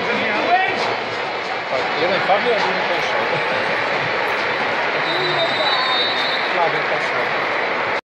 wymiałeś? Tak, jeden Fabio, a drugi Porsche. Fabio Porsche.